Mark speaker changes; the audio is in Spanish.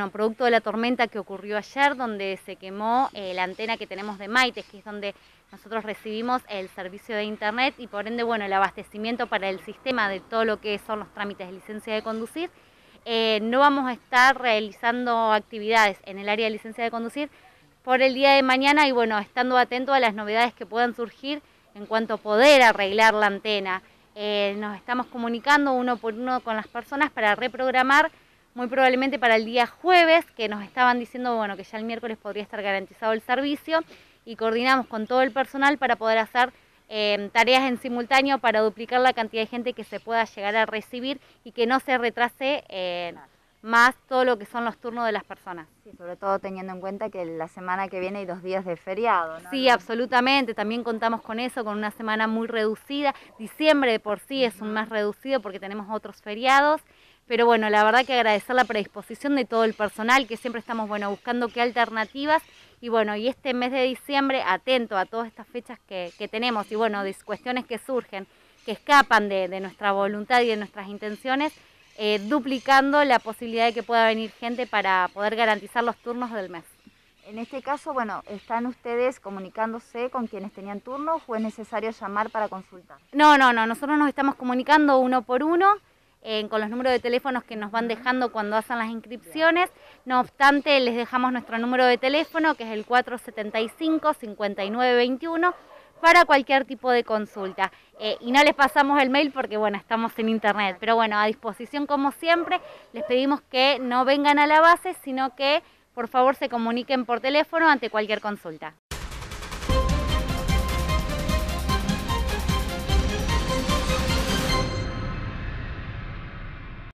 Speaker 1: Bueno, producto de la tormenta que ocurrió ayer, donde se quemó eh, la antena que tenemos de Maites, que es donde nosotros recibimos el servicio de internet y por ende, bueno, el abastecimiento para el sistema de todo lo que son los trámites de licencia de conducir. Eh, no vamos a estar realizando actividades en el área de licencia de conducir por el día de mañana y bueno, estando atento a las novedades que puedan surgir en cuanto a poder arreglar la antena. Eh, nos estamos comunicando uno por uno con las personas para reprogramar muy probablemente para el día jueves, que nos estaban diciendo bueno, que ya el miércoles podría estar garantizado el servicio y coordinamos con todo el personal para poder hacer em, tareas en simultáneo para duplicar la cantidad de gente que se pueda llegar a recibir y que no se retrase eh, más todo lo que son los turnos de las personas.
Speaker 2: Sí, sobre todo teniendo en cuenta que la semana que viene hay dos días de feriado. ¿no?
Speaker 1: Sí, absolutamente, también contamos con eso, con una semana muy reducida. Diciembre de por sí es un mes reducido porque tenemos otros feriados. Pero bueno, la verdad que agradecer la predisposición de todo el personal, que siempre estamos bueno, buscando qué alternativas. Y bueno, y este mes de diciembre, atento a todas estas fechas que, tenemos y bueno, de cuestiones que surgen, que escapan de, nuestra voluntad y de nuestras intenciones, eh, duplicando la posibilidad de que pueda venir gente para poder garantizar los turnos del mes.
Speaker 2: En este caso, bueno, ¿están ustedes comunicándose con quienes tenían turnos o es necesario llamar para consultar?
Speaker 1: No, no, no, nosotros nos estamos comunicando uno por uno con los números de teléfonos que nos van dejando cuando hacen las inscripciones. No obstante, les dejamos nuestro número de teléfono, que es el 475-5921, para cualquier tipo de consulta. Eh, y no les pasamos el mail porque, bueno, estamos en internet. Pero bueno, a disposición como siempre, les pedimos que no vengan a la base, sino que por favor se comuniquen por teléfono ante cualquier consulta.